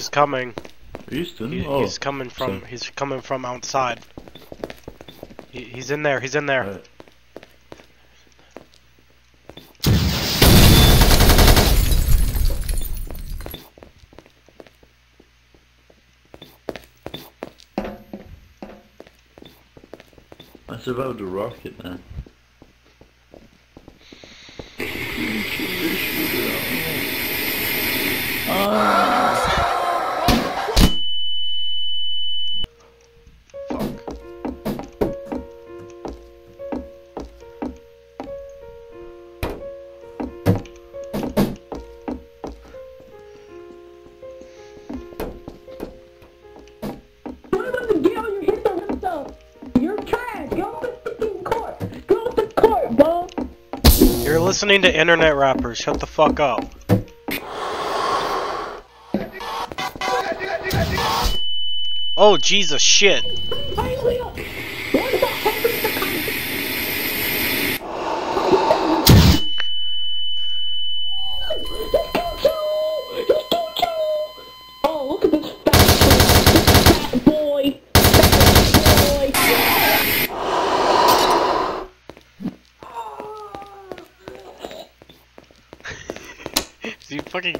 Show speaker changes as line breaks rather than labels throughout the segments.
He's coming.
Houston?
He,
oh.
He's coming from.
so-
He's coming from outside. He, he's in there. He's in there.
Alright. I survived a rocket, man.
Fuck. Listening to internet rappers. Shut the fuck up. Oh Jesus shit!
Hey, Leo. What the heck is the Oh, look at this fat boy. Fat boy. Fat
Is he fucking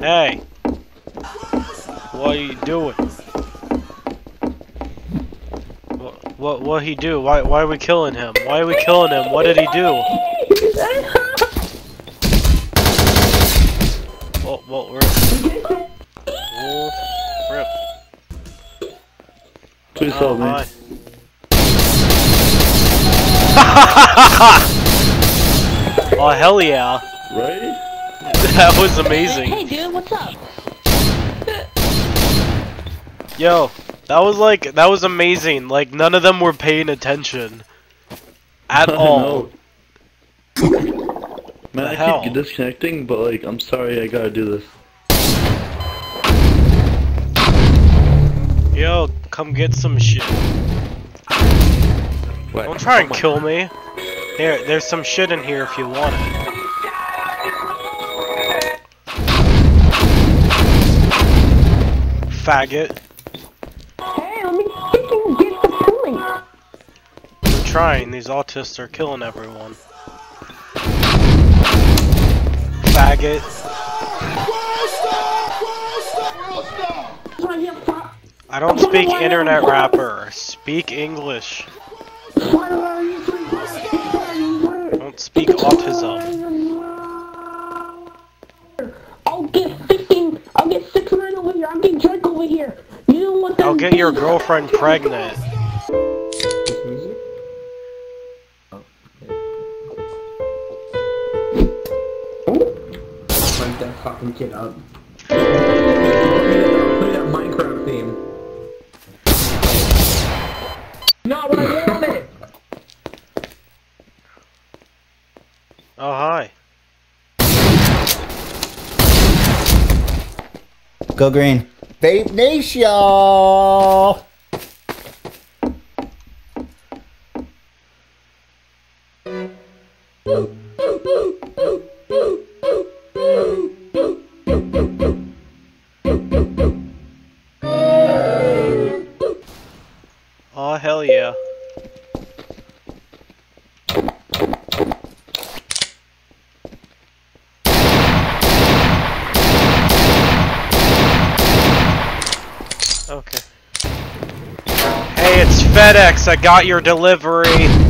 Hey! What are you doing? What, what, what he do? Why, why are we killing him? Why are we killing him? What did he do? Oh, well, we're... Oh, rip.
Please
Oh,
help me.
oh, hell yeah.
Right?
That was amazing.
Hey, dude, what's up?
Yo, that was like, that was amazing. Like, none of them were paying attention. At all.
No. Man, I
hell?
keep disconnecting, but like, I'm sorry, I gotta do this.
Yo, come get some shit.
What?
Don't try and oh kill me. There, there's some shit in here if you want it. Faggot.
Hey, let me fucking get the point.
I'm trying. These autists are killing everyone. Faggot. I don't speak internet rapper. Speak English.
Why are you freaking-
Don't speak autism.
I'll get 15, I'll get 6 men over here, I'll get Drake over here. You don't want that
I'll get your girlfriend pregnant.
Crank that fucking kid up. Play that Minecraft theme. Not what I wanted!
Oh, hi.
Go green. Vape Nation.
FedEx, FedEx, I got your delivery.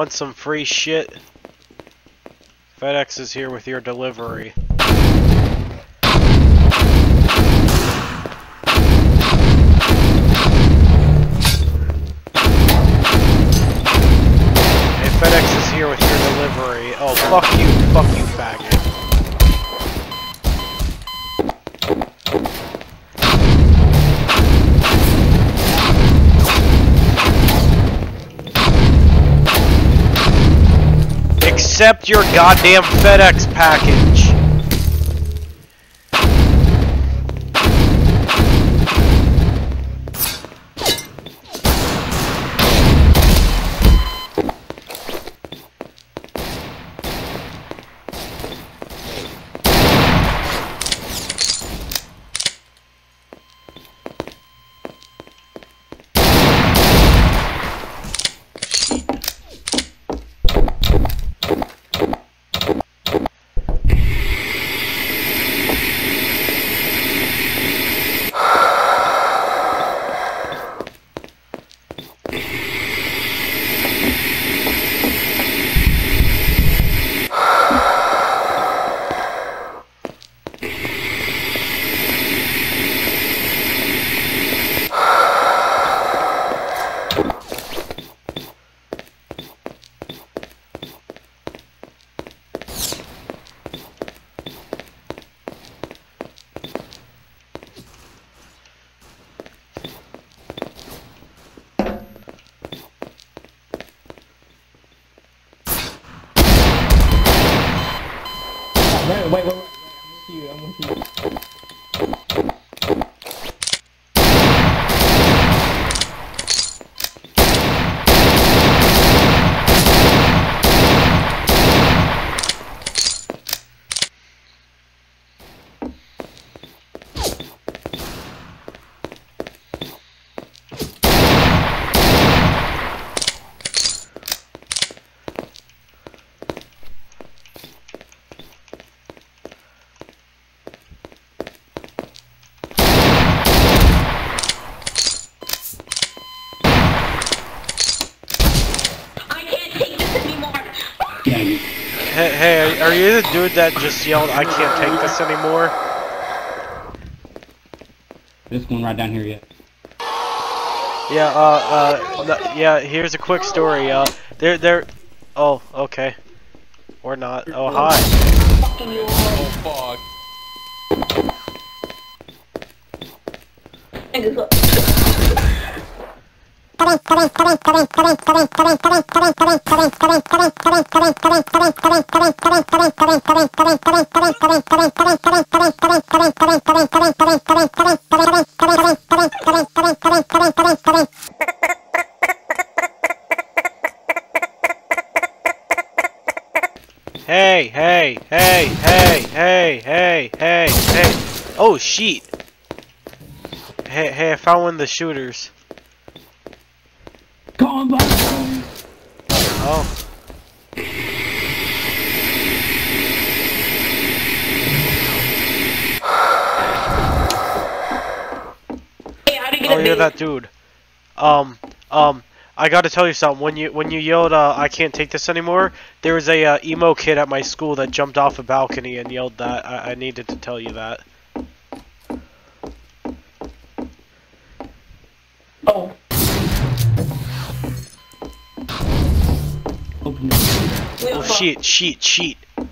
Want some free shit? FedEx is here with your delivery. Hey, FedEx is here with your delivery. Oh, fuck you, fuck you, faggot. Accept your goddamn FedEx package.
Wait, wait, wait. I'm with you. I'm with you.
Hey, hey, are you the dude that just yelled, I can't take this anymore?
This one right down here yet.
Yeah, uh, uh, no- yeah, here's a quick story, uh, they're, they're, oh, okay. Or not. Oh, hi.
Fucking you all. Niggas, look.
Hey, hey, hey, hey, hey, hey, hey, hey. Oh, shit. Hey, hey, I found one of the shooters.
Come back!
Oh.
Hey, how do you get
Oh,
a
you're that dude. Um, um, I gotta tell you something. When you when you yelled, uh, "I can't take this anymore," there was a uh, emo kid at my school that jumped off a balcony and yelled that. I, I needed to tell you that.
Oh,
Open
oh shit, shit, shit.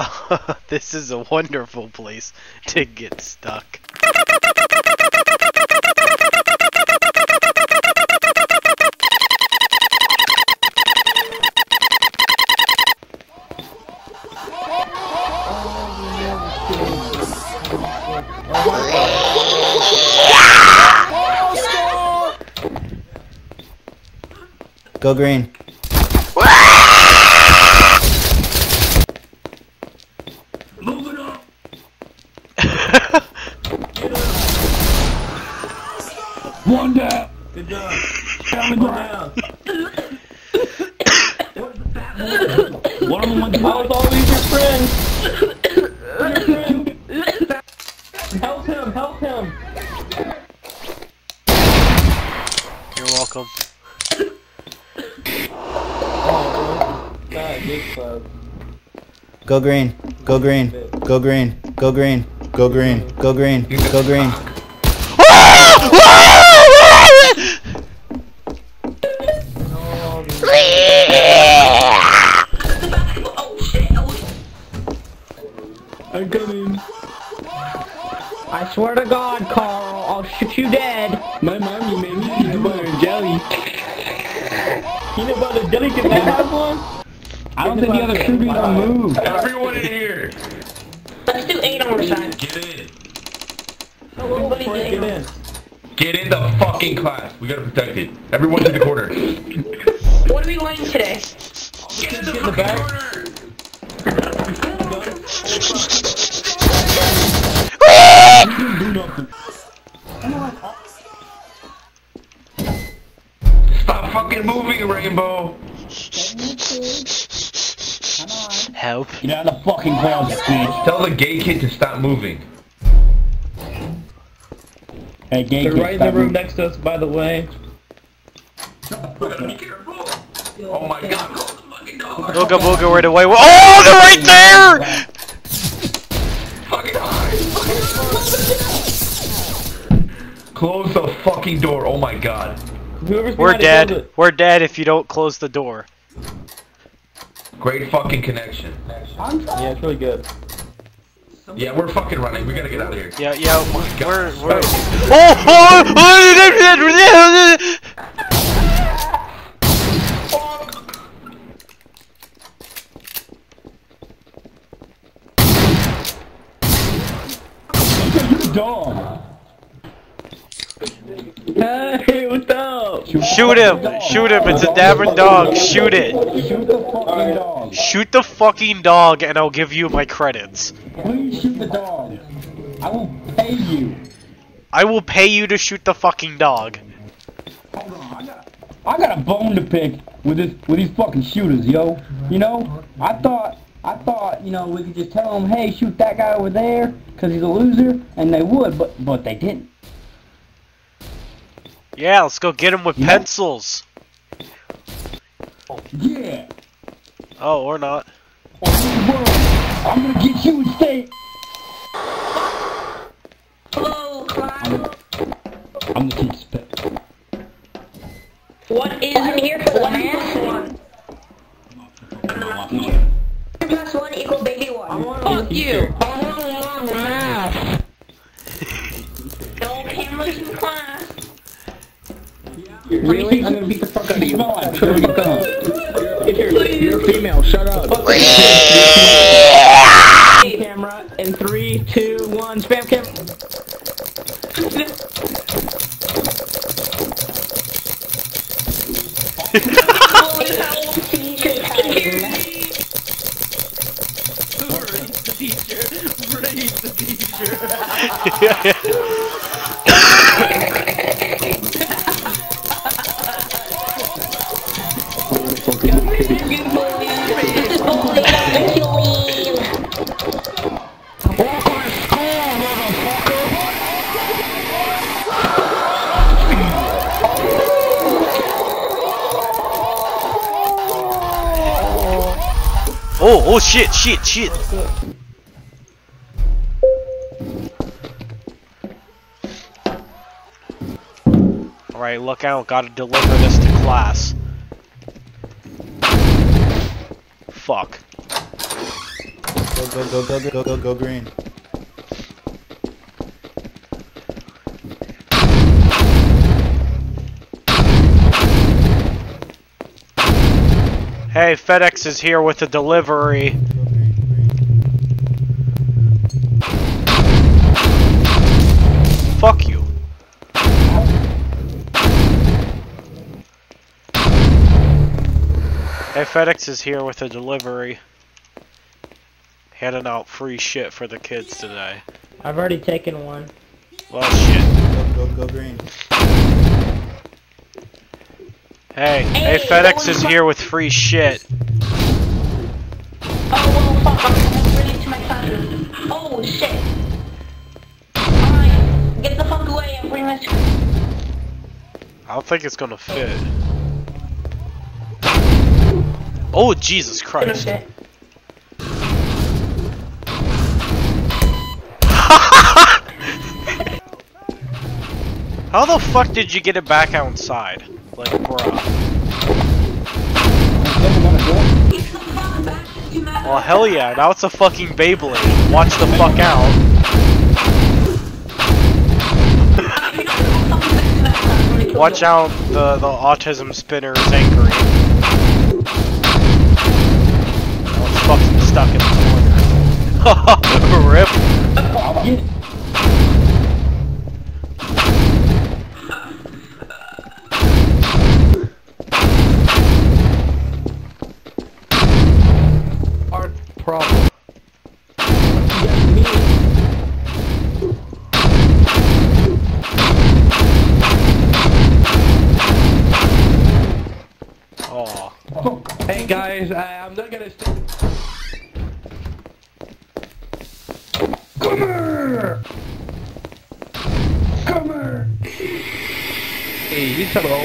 Oh, this is a wonderful place to get stuck.
Oh, Go green.
Move up. One down. Good job. Down down. One of them went to How's all these your friends? help him, help him.
You're welcome.
Oh, God, big club.
Go green. Go green. Go green. Go green. Go green. Go green. Go green.
I'm coming. I swear to God, Carl, I'll shoot you dead. My mom, you made me peanut butter and jelly. peanut butter jelly, can I have one? I don't think the other shooters are moved.
Everyone in here!
Let's do eight on our side.
Get in!
Everybody get
get
in.
Oh, in.
Get in the fucking class! We gotta protect it. Everyone to the corner.
What are we learning today?
Get in the
Get in the back.
corner!
Do nothing.
Stop fucking moving, Rainbow!
Help.
Get out of the fucking closet, bitch.
Tell the gay kid to stop moving.
Hey, gay
They're
kid,
right in the room
moving.
next to us, by the way.
We gotta be careful! Oh my god, close the fucking door!
Booga booga right away. Oh, they're right there!
Fucking hide! Close the fucking door, oh my god.
Whoever's
We're
behind it, close
dead. We're dead if you don't close the door.
Great fucking connection.
Yeah, it's really good.
Yeah, we're fucking running. We gotta get out of here.
Yeah, yeah,
God.
we're, we're... Oh! oh!
Dog.
Hey, what's up?
Shoot him! Shoot him! It's a Davern dog! Shoot it!
Shoot the fucking dog.
Shoot the fucking dog and I'll give you my credits.
Please shoot the dog. I will pay you.
I will pay you to shoot the fucking dog.
Hold on, I got, I got a bone to pick with this with these fucking shooters, yo. You know, I thought I thought you know we could just tell them, hey, shoot that guy over there, cause he's a loser, and they would, but but they didn't.
Yeah, let's go get him with
Yeah.
pencils.
Yeah.
Oh, or not.
On I'm gonna get you instead.
Hello, class.
I'm the team spec.
What is in here for one plus one? One plus one equal baby one. Fuck you. No cameras in class.
Really? I'm gonna beat the fuck out of you. Come on, Smell like dirty cunt.
You're a female, shut up. camera in three, two, one, spam cam.
Holy hell, seizure time. Holy
Oh, shit, shit, shit. Alright, look out, gotta deliver this to class. Fuck.
Go go go go go go go green.
Hey, FedEx is here with a delivery. Fuck you. Hey, FedEx is here with a delivery. Handing out free shit for the kids today.
I've already taken one.
Well, shit.
Go, go, go green.
Hey, hey,
Hey,
FedEx is here with free shit.
Oh, well, fuck, I'm to my. Oh, shit. Fine. Get the fuck away, I'm.
I don't think it's gonna fit. Oh, Jesus Christ. How the fuck did you get it back outside? Like, bruh. Well, hell yeah, now it's a fucking Beyblade. Watch the fuck out. Watch out, the, the autism spinner is angry. Oh, it's fucking stuck in the corner. Rip.
Our problem.
Aw.
Hey guys, I, I'm not gonna. Stay.
Come here! Come here!
Hey,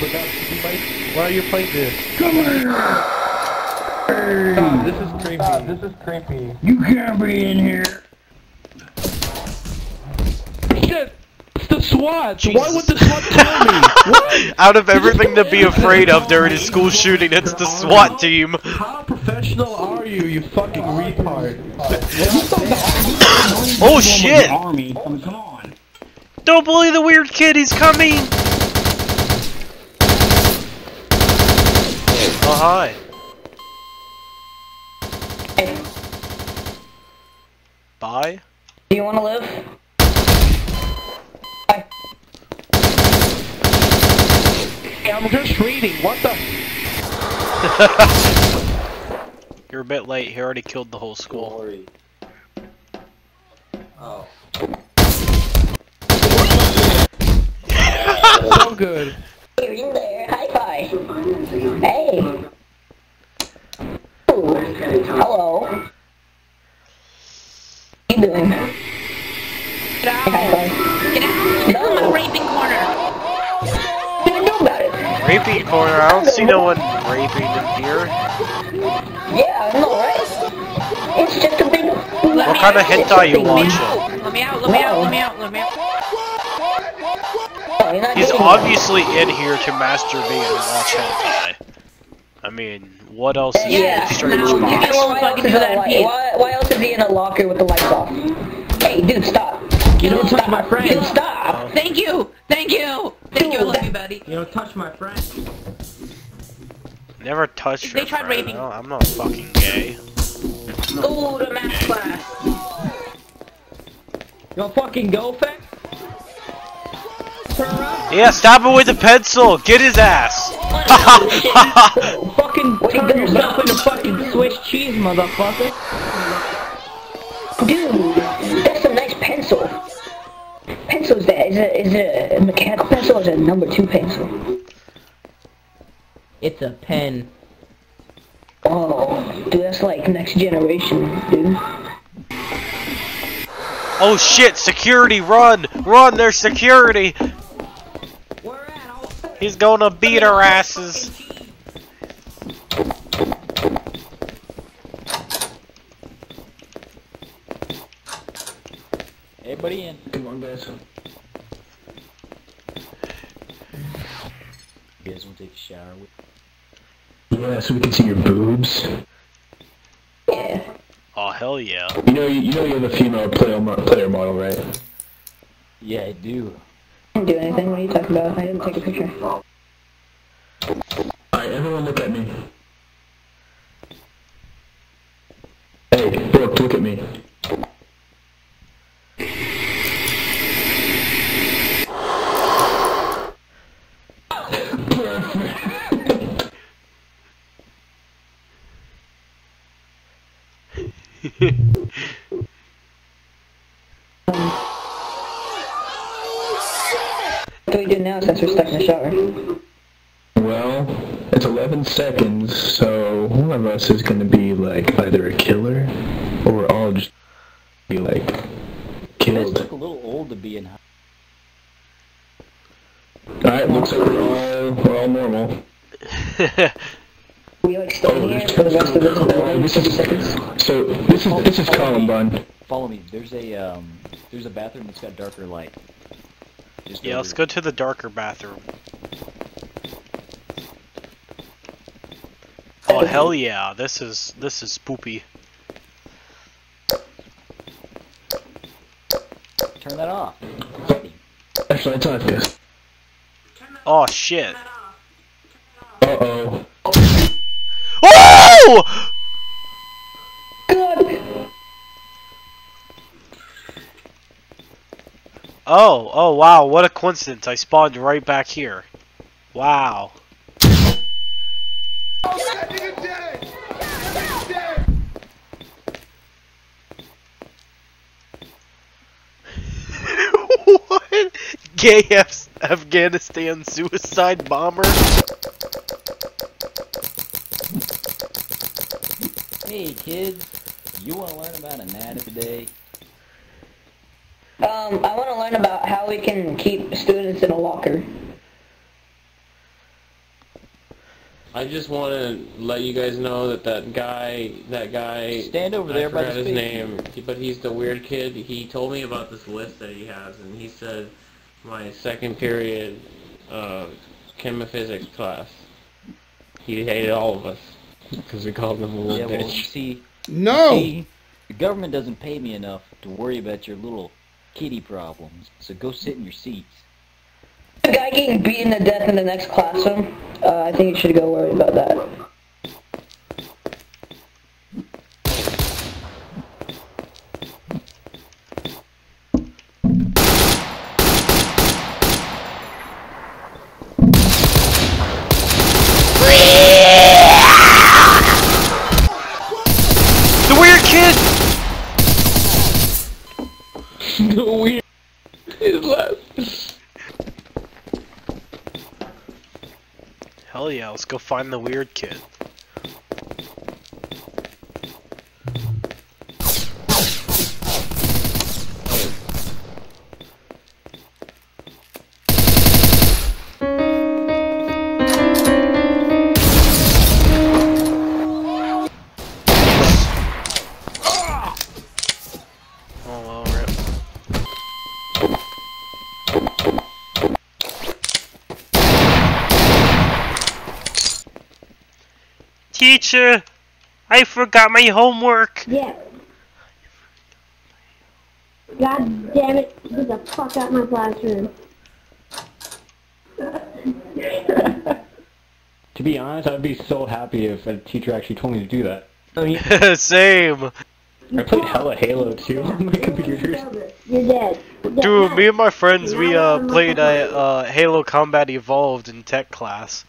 you tell all the to be why are you playing this?
Come here!
Stop, this is creepy. this is creepy.
You can't be in here!
Shit! It's the SWAT! Why would the SWAT kill me? What?
Out of everything to be afraid of during a school shooting, it's the SWAT team.
How professional are you, you fucking retard?
Oh shit!
Army. Come on.
Don't bully the weird kid, he's coming! Oh, hi.
Hey,
Bye?
do you want to live? Bye.
I'm just reading, what the?
You're a bit late, he already killed the whole school. Oh.
So good.
You're in there. High. Hey. Ooh. Hello. How you doing?
Get out!
High five.
Get out! This is my raping corner!
What do you do about it?
Raping corner, I don't see no one raping in here.
Yeah, I know, right? It's just a big.
What kind of
out.
hentai you
Let me
watching?
out! Let me out! Let me out! Let me out! Let me out!
Oh, you're not
He's obviously in here to masturbate and watch hentai. I mean, what else is
Yeah.
a strange
No,
box?
you can-
Why
fucking do that
he
in
in
peace.
a- why, why else is he in a locker with the lights off? Hey, dude, stop.
You don't touch my friend.
Dude, stop. Oh.
Thank you! Thank you! Thank you! I love you, buddy.
You don't touch my friend.
Never touched
They
your
tried
friend.
raping.
I don't- I'm not fucking gay.
Go to math class.
You want fucking go, Feck? Turn around.
Yeah, stab him with a pencil! Get his ass!
Fucking
What you
turn
doing?
yourself into fucking Swiss cheese, motherfucker.
Dude, that's a nice pencil. Pencil is that? Is it, is it a mechanical pencil or is it a number two pencil?
It's a pen.
Oh, dude, that's like next generation, dude.
Oh shit, security, run! Run, there's security!
Where at? I'll
He's gonna beat our asses.
Everybody in.
Come on, guys.
You guys want to take a shower with
Yeah, so we can see your boobs.
Yeah.
Oh hell yeah.
You know, you, you know you have a female player, player model, right?
Yeah, I do.
I didn't do anything. What are you talking about? I didn't take a picture.
Alright, everyone look at me. Hey, Brooke, look at me.
Now since we're stuck in the shower.
Well, it's 11 seconds, so one of us is gonna be like either a killer, or we're all just be like killed.
look a little old to be in.
Alright, looks like we're all we're all normal.
We like staying here for the rest of the
Oh, this is so this is this is Columbine.
Follow me. There's a um, there's a bathroom that's got darker light. Just
yeah, let's go to the darker bathroom. Oh hell yeah, this is this is spoopy.
Turn that off.
Actually, it's not this.
Oh shit.
Uh oh.
Oh! Oh, oh wow, what a coincidence. I spawned right back here. Wow. what? Gay Af- Afghanistan suicide bomber?
Hey kids, you want to learn about anatomy today?
Um, I want to learn about how we can keep students in a locker.
I just want to let you guys know that that guy, that guy.
Stand over
I
there by
forgot
the
his name, but he's the weird kid. He told me about this list that he has, and he said my second period uh, chemophysics class. He hated all of us because we called him a little
Yeah, well, see,
No!
see, the government doesn't pay me enough to worry about your little kitty problems. So go sit in your seats.
The guy getting beaten to death in the next classroom. Uh, I think you should go worry about that.
the weird
is left.
Hell yeah, let's go find the weird kid. Teacher, I forgot my homework.
Yeah. God damn it. Get the fuck out of my classroom.
To be honest, I'd be so happy if a teacher actually told me to do that.
Same.
I played hella Halo too on my computer.
You're dead.
Dude, me and my friends, we uh played a uh, Halo Combat Evolved in tech class.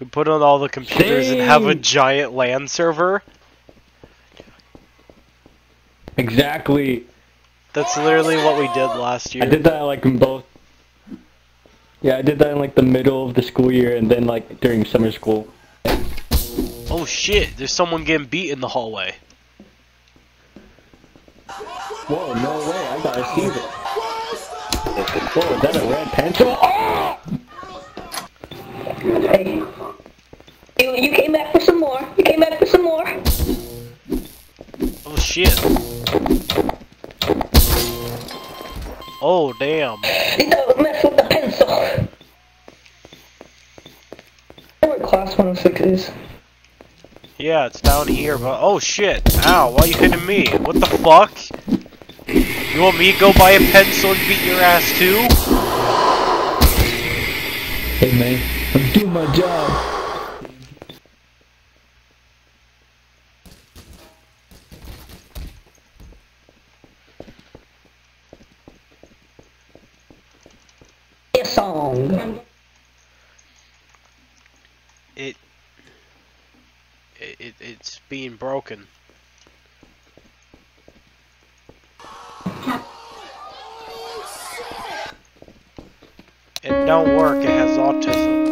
We put on all the computers and have a giant LAN server.
Exactly.
That's literally what we did last year.
I did that like in both. Yeah, I did that in like the middle of the school year and then like during summer school.
Oh shit, there's someone getting beat in the hallway.
Whoa, no way! I gotta see this. Whoa, is that a red pencil? Oh!
Hey. You, you came back for some more. You came back for some more.
Oh shit. Oh damn.
You don't mess with the pencil. I know where class 106 is.
Yeah, it's down here, but oh shit. Ow, why you hitting me? What the fuck? You want me to go buy a pencil and beat your ass too?
Hey man, I'm doing my job.
A song.
It, it, it it's being broken. And don't work. It has autism.